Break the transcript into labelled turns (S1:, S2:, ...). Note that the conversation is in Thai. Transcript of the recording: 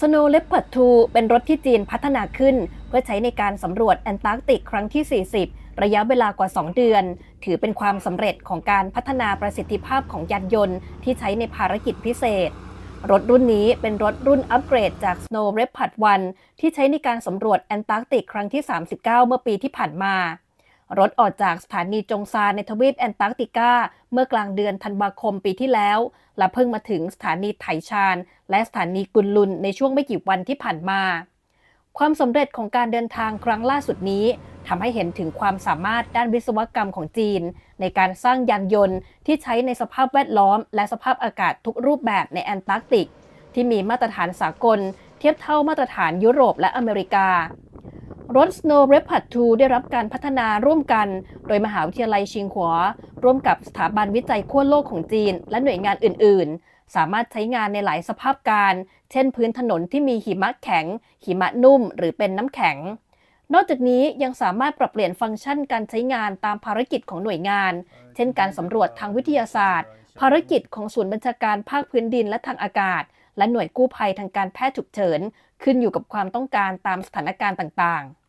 S1: Snow Leopard 2 เป็นรถที่จีนพัฒนาขึ้น เพื่อใช้ในการสำรวจแอนตาร์กติกครั้งที่ 40 ระยะเวลากว่า 2 เดือน ถือเป็นความสำเร็จของการพัฒนาประสิทธิภาพของยานยนต์ที่ใช้ในภารกิจพิเศษ รถรุ่นนี้เป็นรถรุ่นอัปเกรดจาก Snow Leopard 1 ที่ใช้ในการสำรวจแอนตาร์กติกครั้งที่ 39 เมื่อปีที่ผ่านมา รถออกจากสถานีจงซานในทวีปแอนตาร์กติกาเมื่อกลางเดือนธันวาคมปีที่แล้ว และเพิ่งมาถึงสถานีไถชาน และสถานีกุนลุนในช่วงไม่กี่วันที่ผ่านมา ความสำเร็จของการเดินทางครั้งล่าสุดนี้ทำให้เห็นถึงความสามารถด้านวิศวกรรมของจีน ในการสร้างยานยนต์ที่ใช้ในสภาพแวดล้อม และสภาพอากาศทุกรูปแบบในแอนตาร์กติก ที่มีมาตรฐานสากล เทียบเท่ามาตรฐานยุโรปและอเมริกา รถ Snow Leopard 2 ได้รับการพัฒนาร่วมกัน โดยมหาวิทยาลัยชิงหัว ร่วมกับสถาบันวิจัยขั้วโลกของจีน และหน่วยงานอื่น ๆ สามารถใช้งานในหลายสภาพการ เช่นพื้นถนนที่มีหิมะแข็ง หิมะนุ่ม หรือเป็นน้ำแข็ง นอกจากนี้ยังสามารถปรับเปลี่ยนฟังก์ชันการใช้งานตามภารกิจของหน่วยงาน เช่น การสำรวจทางวิทยาศาสตร์ ภารกิจของศูนย์บัญชาการภาคพื้นดินและทางอากาศ และหน่วยกู้ภัยทางการแพทย์ฉุกเฉิน ขึ้นอยู่กับความต้องการตามสถานการณ์ต่าง ๆ